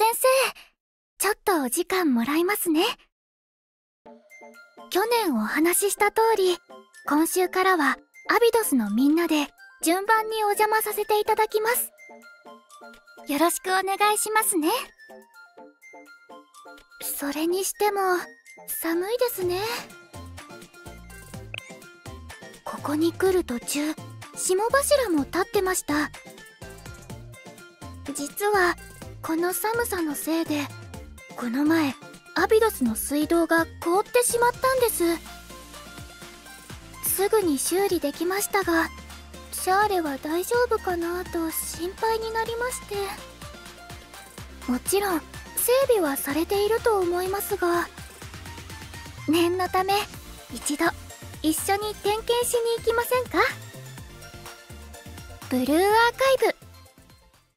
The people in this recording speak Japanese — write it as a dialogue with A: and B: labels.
A: 先生ちょっとお時間もらいますね。去年お話しした通り今週からはアビドスのみんなで順番にお邪魔させていただきます。よろしくお願いしますね。それにしても寒いですね。ここに来る途中霜柱も立ってました。実はこの寒さのせいでこの前アビドスの水道が凍ってしまったんです。すぐに修理できましたがシャーレは大丈夫かなと心配になりまして。もちろん整備はされていると思いますが念のため一度一緒に点検しに行きませんか？ブルーアーカイブ。